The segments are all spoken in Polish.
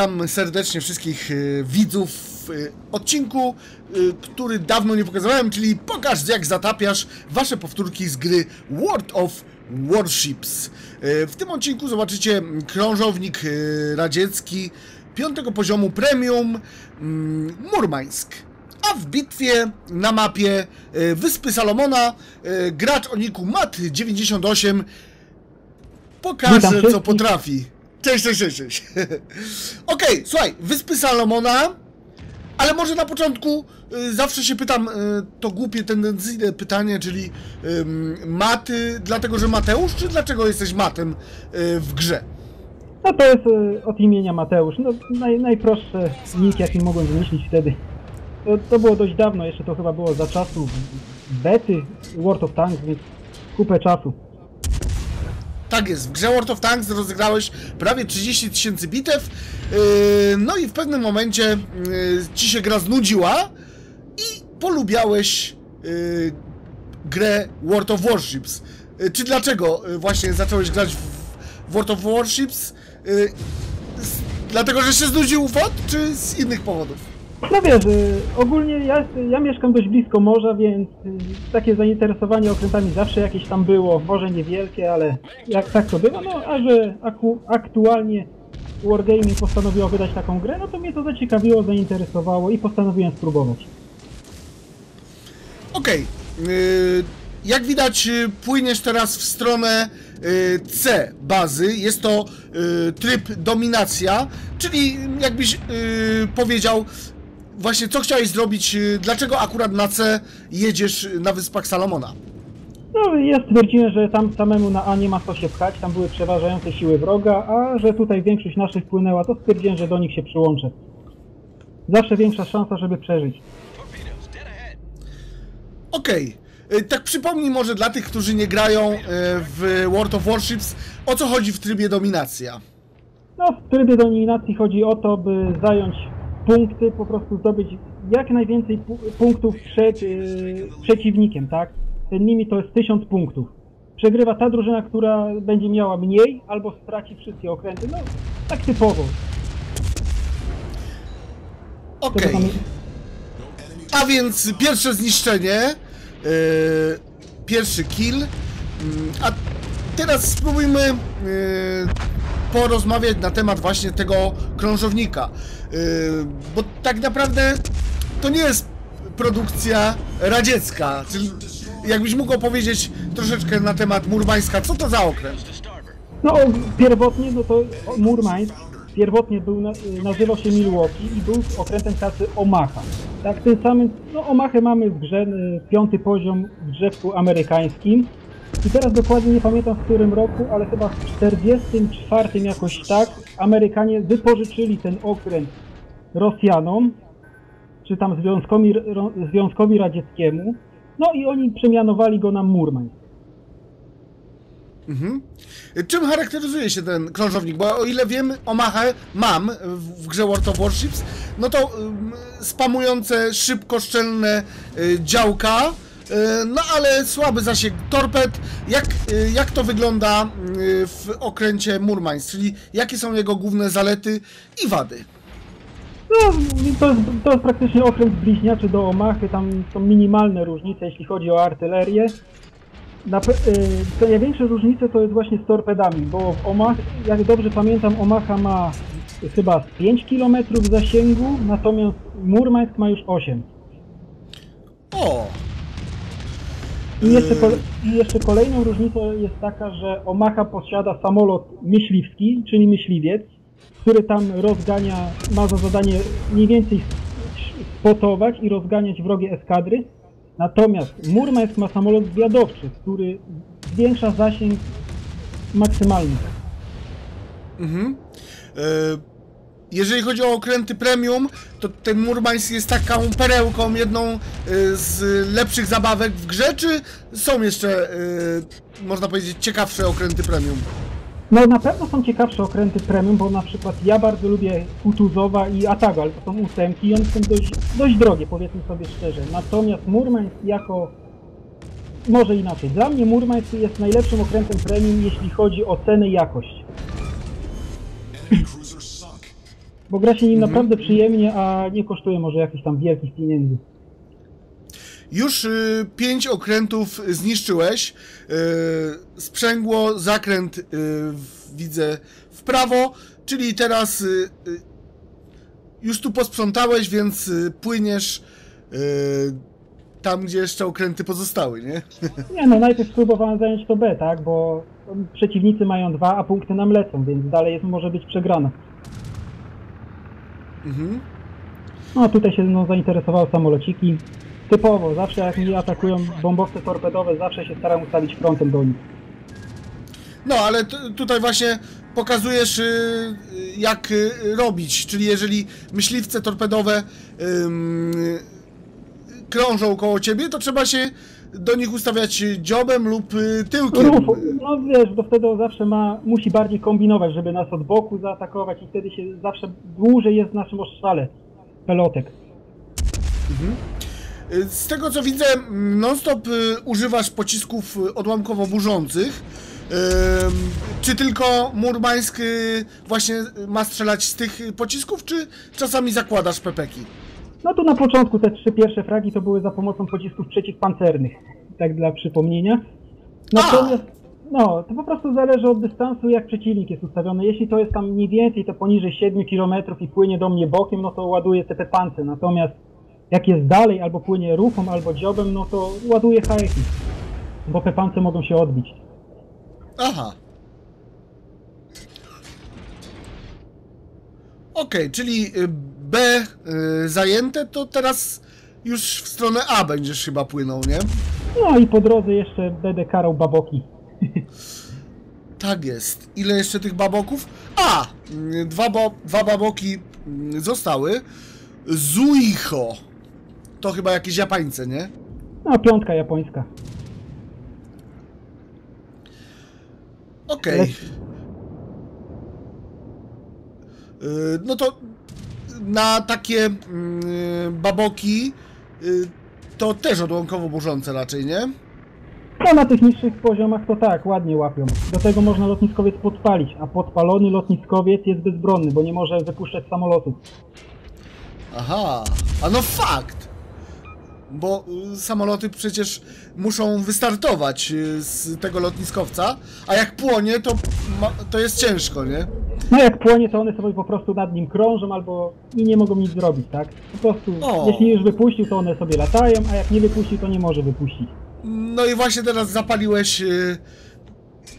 Witam serdecznie wszystkich y, widzów w y, odcinku, y, który dawno nie pokazywałem, czyli pokaż jak zatapiasz wasze powtórki z gry World of Warships. W tym odcinku zobaczycie krążownik radziecki piątego poziomu premium mm, Murmańsk. A w bitwie na mapie Wyspy Salomona gracz o niku Mat98 pokaże co potrafi. Cześć, cześć, cześć, cześć. Okej, słuchaj, Wyspy Salomona, ale może na początku y, zawsze się pytam, y, to głupie tendencyjne pytanie, czyli ym, Maty, dlatego że Mateusz, czy dlaczego jesteś Matem y, w grze? No to jest e, od imienia Mateusz. No, naj, najprostszy nick, jaki mogłem wymyślić wtedy. To, to było dość dawno, jeszcze to chyba było za czasów bety World of Tanks, więc kupę czasu. Tak jest, w grze World of Tanks rozegrałeś prawie 30 tysięcy bitew, yy, no i w pewnym momencie yy, ci się gra znudziła i polubiałeś yy, grę World of Warships. Czy dlaczego właśnie zacząłeś grać w, World of Warships? Dlatego, że się znudził FOT, czy z innych powodów? No wiesz, e, ogólnie ja, ja mieszkam dość blisko morza, więc e, takie zainteresowanie okrętami zawsze jakieś tam było. Może niewielkie, ale jak tak to było. No a że aku, aktualnie Wargaming postanowiło wydać taką grę, no to mnie to zaciekawiło, zainteresowało i postanowiłem spróbować. Okej. yy, Jak widać, yy, płyniesz teraz w stronę C bazy. Jest to tryb dominacja, czyli jakbyś powiedział właśnie co chciałeś zrobić, yy, dlaczego akurat na C jedziesz na Wyspach Salomona. No, ja stwierdziłem, że tam samemu na A nie ma co się pchać, tam były przeważające siły wroga, a że tutaj większość naszych płynęła, to stwierdziłem, że do nich się przyłączę. Zawsze większa szansa, żeby przeżyć. Okej. Yy, Tak przypomnij może dla tych, którzy nie grają yy, w World of Warships, o co chodzi w trybie dominacja. No, w trybie dominacji chodzi o to, by zająć punkty, po prostu zdobyć jak najwięcej pu- punktów przed yy, przeciwnikiem, tak? Ten limit to jest 1000 punktów. Przegrywa ta drużyna, która będzie miała mniej, albo straci wszystkie okręty. No, tak typowo. Okej. Tam- A więc pierwsze zniszczenie, yy, pierwszy kill. Mm, a teraz spróbujmy yy, porozmawiać na temat właśnie tego krążownika. Yy, bo tak naprawdę to nie jest produkcja radziecka. Czyli jakbyś mógł opowiedzieć troszeczkę na temat Murmańska, co to za okręt? No, pierwotnie, no to Murmańsk pierwotnie był, na, nazywał się Milwaukee i był okrętem klasy Omaha. Tak, tym samym, no Omachę mamy w grze, y, piąty poziom w drzewku amerykańskim. I teraz dokładnie nie pamiętam w którym roku, ale chyba w 44 jakoś tak, Amerykanie wypożyczyli ten okręt Rosjanom, czy tam Związkowi, Ro- Związkowi Radzieckiemu, no i oni przemianowali go na Murmańsk. Mhm. Czym charakteryzuje się ten krążownik? Bo o ile wiem, Omachę mam w grze World of Warships, no to spamujące szybko szczelne y, działka, no ale słaby zasięg torped. Jak, y, jak to wygląda y, w okręcie Murmańsk? Czyli jakie są jego główne zalety i wady? No, to jest, to jest praktycznie okręt bliźniaczy do Omachy, tam są minimalne różnice, jeśli chodzi o artylerię. Na, te największe różnice to jest właśnie z torpedami, bo w Omach, jak dobrze pamiętam, Omaha ma chyba 5 km zasięgu, natomiast Murmańsk ma już 8. O! I jeszcze, kole- jeszcze kolejną różnicą jest taka, że Omaha posiada samolot myśliwski, czyli myśliwiec, który tam rozgania, ma za zadanie mniej więcej spotować i rozganiać wrogie eskadry. Natomiast Murmańsk ma samolot zwiadowczy, który zwiększa zasięg maksymalny. Mhm. E, Jeżeli chodzi o okręty premium, to ten Murmańsk jest taką perełką, jedną e, z lepszych zabawek w grze, czy są jeszcze, e, można powiedzieć, ciekawsze okręty premium? No na pewno są ciekawsze okręty premium, bo na przykład ja bardzo lubię Kutuzowa i Atago, ale to są ósemki i one są dość, dość drogie, powiedzmy sobie szczerze. Natomiast Murmańsk jako... Może inaczej. Dla mnie Murmańsk jest najlepszym okrętem premium, jeśli chodzi o cenę i jakość. Bo gra się nim naprawdę przyjemnie, a nie kosztuje może jakichś tam wielkich pieniędzy. Już y, pięć okrętów zniszczyłeś. Y, sprzęgło, zakręt y, w, widzę w prawo, czyli teraz y, y, już tu posprzątałeś, więc y, płyniesz tam, gdzie jeszcze okręty pozostały, nie? Nie no, najpierw spróbowałem zająć to B, tak? Bo przeciwnicy mają dwa, a punkty nam lecą, więc dalej jest, może być przegrana. Mhm. No tutaj się mną zainteresowały samolociki. Typowo, zawsze jak mnie atakują bombowce torpedowe, zawsze się staram ustawić frontem do nich. No, ale tutaj właśnie pokazujesz y, y, jak y, robić, czyli jeżeli myśliwce torpedowe ym, krążą koło ciebie, to trzeba się do nich ustawiać dziobem lub y, tyłkiem. Rufo, no wiesz, to wtedy zawsze ma, musi bardziej kombinować, żeby nas od boku zaatakować i wtedy się zawsze dłużej jest w naszym ostrzale pelotek. Y, Z tego co widzę, non-stop y, używasz pocisków y, odłamkowo-burzących. Czy tylko Murmańsk właśnie ma strzelać z tych pocisków, czy czasami zakładasz pepeki? No tu na początku te trzy pierwsze fragi to były za pomocą pocisków przeciwpancernych, tak dla przypomnienia. Natomiast, no, to po prostu zależy od dystansu, jak przeciwnik jest ustawiony. Jeśli to jest tam mniej więcej, to poniżej 7 km i płynie do mnie bokiem, no to ładuję te pepance. Natomiast jak jest dalej, albo płynie rufą, albo dziobem, no to ładuję hajeki, bo pepance mogą się odbić. Aha. Okej, czyli y, B y, zajęte, to teraz już w stronę A będziesz chyba płynął, nie? No i po drodze jeszcze będę karał baboki. Tak jest. Ile jeszcze tych baboków? A! mm, Dwa, bo, dwa baboki zostały. Zuicho. To chyba jakieś Japańce, nie? No, piątka japońska. Okej. Leci. Y, No to na takie mm, baboki y, to też odłamkowo burzące raczej, nie? No na tych niższych poziomach to tak, ładnie łapią. Do tego można lotniskowiec podpalić, a podpalony lotniskowiec jest bezbronny, bo nie może wypuszczać samolotów. Aha, a no fakt! Bo y, samoloty przecież muszą wystartować z tego lotniskowca, a jak płonie, to, to jest ciężko, nie? No jak płonie, to one sobie po prostu nad nim krążą albo i nie mogą nic zrobić, tak? Po prostu, O. jeśli już wypuścił, to one sobie latają, a jak nie wypuścił, to nie może wypuścić. No i właśnie teraz zapaliłeś. y,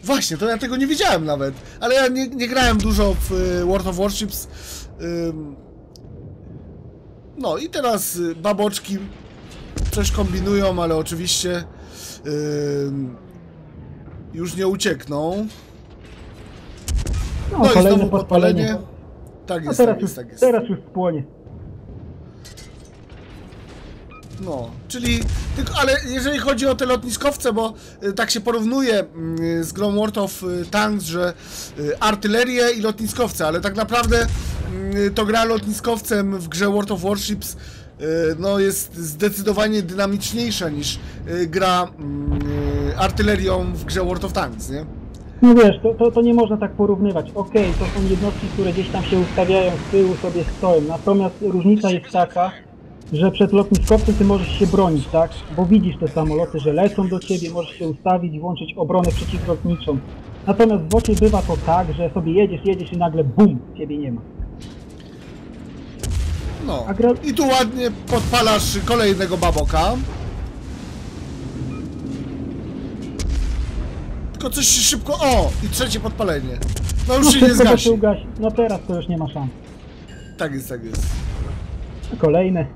Właśnie, to ja tego nie wiedziałem nawet. Ale ja nie, nie grałem dużo w y, World of Warships. Ym. No i teraz y, baboczki coś kombinują, ale oczywiście ym, już nie uciekną. No, No i kolejne znowu podpalenie. podpalenie. Tak No jest, teraz tak już, jest, tak jest. teraz już spłonie. No, czyli, tylko, ale jeżeli chodzi o te lotniskowce, bo y, tak się porównuje y, z grą World of y, Tanks, że y, artylerię i lotniskowce, ale tak naprawdę y, to gra lotniskowcem w grze World of Warships y, no, jest zdecydowanie dynamiczniejsza niż y, gra y, artylerią w grze World of Tanks, nie? No wiesz, to, to, to nie można tak porównywać. Okej, to są jednostki, które gdzieś tam się ustawiają z tyłu, sobie stoją. Natomiast różnica jest taka, że przed lotniskowcem ty możesz się bronić, tak? Bo widzisz te samoloty, że lecą do ciebie, możesz się ustawić, włączyć obronę przeciwlotniczą. Natomiast w bocie bywa to tak, że sobie jedziesz, jedziesz i nagle BUM! Ciebie nie ma. No. A gra- I tu ładnie podpalasz kolejnego baboka. Tylko coś się szybko... O! I trzecie podpalenie. No już No się nie zgasi. się ugasi. No teraz to już nie ma szans. Tak jest, tak jest. Kolejne.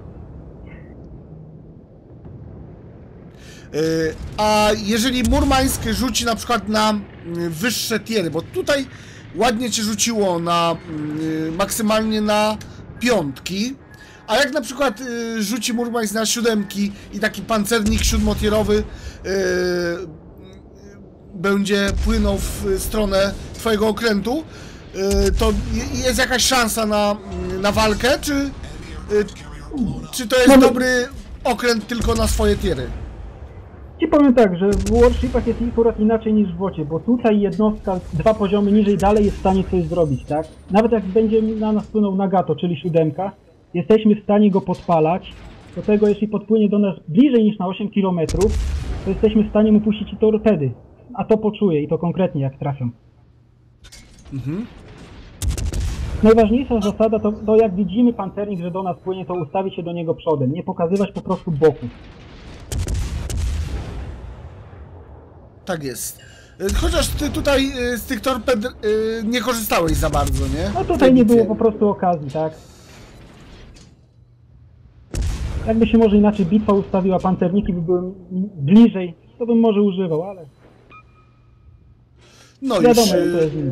Yy, A jeżeli Murmańsk rzuci na przykład na mm, wyższe tiery, bo tutaj ładnie cię rzuciło na mm, maksymalnie na piątki, a jak na przykład y, rzuci Murmańsk na siódemki i taki pancernik siódmotierowy będzie płynął w stronę twojego okrętu, yy, to je- jest jakaś szansa na, na walkę, czy, yy, czy to jest dobry okręt tylko na swoje tiery? Ci powiem tak, że w Warshipach jest akurat inaczej niż w WOCie, bo tutaj jednostka dwa poziomy niżej dalej jest w stanie coś zrobić, tak? Nawet jak będzie na nas płynął Nagato, czyli siódemka, jesteśmy w stanie go podpalać. Do tego, jeśli podpłynie do nas bliżej niż na 8 km, to jesteśmy w stanie mu puścić torpedy. A to poczuje i to konkretnie jak trafią. Najważniejsza zasada to, to jak widzimy pancernik, że do nas płynie, to ustawić się do niego przodem, nie pokazywać po prostu boku. Tak jest. Y, Chociaż ty tutaj y, z tych torped y, nie korzystałeś za bardzo, nie? No tutaj nie było po prostu okazji, tak? Jakby się może inaczej bitwa ustawiła, pancerniki by były bliżej, to bym może używał, ale No już wiadomo, y, nim.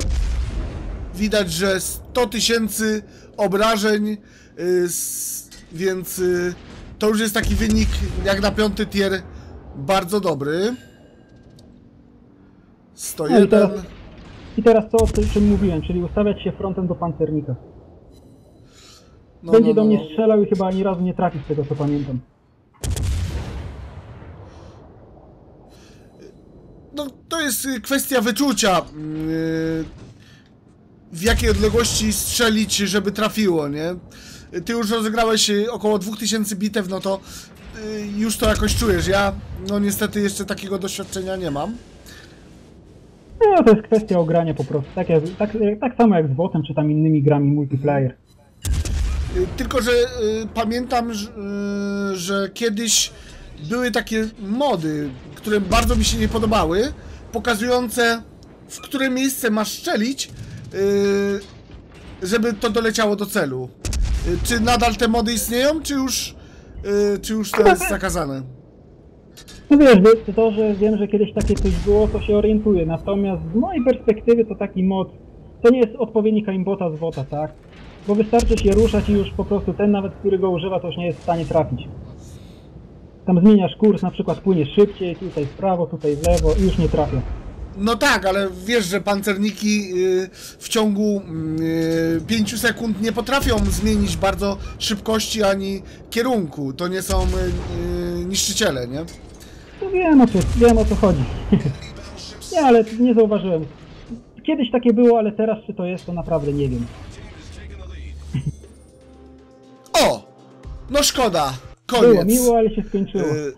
widać, że 100 tysięcy obrażeń, y, s- więc y, to już jest taki wynik jak na piąty tier bardzo dobry. No i 101. teraz, i teraz to, o czym mówiłem, czyli ustawiać się frontem do pancernika. No, Będzie no, do no. mnie strzelał i chyba ani razu nie trafi z tego co pamiętam. No, to jest y, kwestia wyczucia. y, W jakiej odległości strzelić, żeby trafiło, nie? Ty już rozegrałeś y, około 2000 bitew, no to już to jakoś czujesz. Ja, no niestety, jeszcze takiego doświadczenia nie mam. No to jest kwestia ogrania po prostu, tak, jak, tak, tak samo jak z botem czy tam innymi grami multiplayer. Tylko, że y, pamiętam, że, y, że kiedyś były takie mody, które bardzo mi się nie podobały, pokazujące, w które miejsce masz strzelić, y, żeby to doleciało do celu. Y, Czy nadal te mody istnieją, czy już, y, czy już to jest zakazane? No wiesz, to- to, że wiem, że kiedyś takie coś było, to się orientuję. Natomiast z mojej perspektywy to taki mod, to nie jest odpowiednik aimbota z wota, tak? Bo wystarczy się ruszać i już po prostu ten nawet, który go używa, to już nie jest w stanie trafić. Tam zmieniasz kurs, na przykład płyniesz szybciej, tutaj w prawo, tutaj w lewo i już nie trafia. No tak, ale wiesz, że pancerniki y, w ciągu 5 sekund nie potrafią zmienić bardzo szybkości ani kierunku. To nie są y, y, niszczyciele, nie? No wiem o co, wiem o co chodzi. nie, ale nie zauważyłem. Kiedyś takie było, ale teraz czy to jest, to naprawdę nie wiem. O! No szkoda. Było Koniec. miło, ale się skończyło. Y,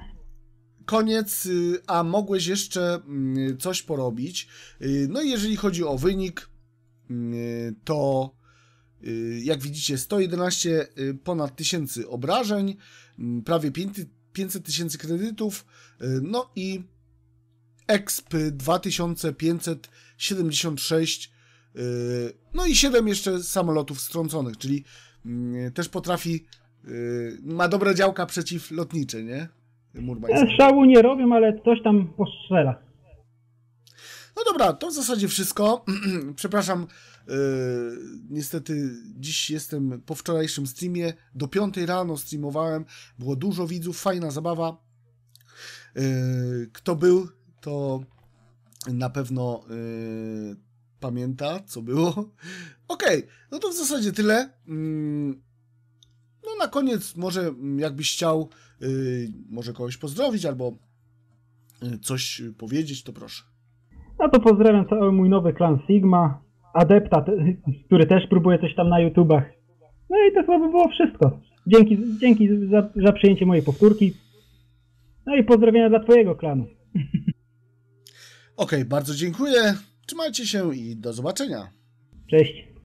Koniec, y, a mogłeś jeszcze mm, coś porobić. Y, No i jeżeli chodzi o wynik, to jak widzicie 111 y, ponad tysięcy obrażeń, mm, prawie 500 500 tysięcy kredytów, no i exp 2576, y, no i 7 jeszcze samolotów strąconych, czyli mm, też potrafi, ma dobre działka przeciwlotnicze, nie? Murmańsk. E, Szału nie robią, ale coś tam postrzela. No dobra, to w zasadzie wszystko. Przepraszam, yy, niestety dziś jestem po wczorajszym streamie. Do 5 rano streamowałem. Było dużo widzów, fajna zabawa. Yy, kto był, to na pewno yy, pamięta, co było. Okej, no to w zasadzie tyle. Na koniec może mm, jakbyś chciał yy, może kogoś pozdrowić albo yy, coś powiedzieć, to proszę. No to pozdrawiam cały mój nowy klan Sigma, Adepta, który też próbuje coś tam na YouTubach. No i to chyba by było wszystko. Dzięki, dzięki za, za przyjęcie mojej powtórki. No i pozdrowienia dla twojego klanu. Okej, bardzo dziękuję. Trzymajcie się i do zobaczenia. Cześć.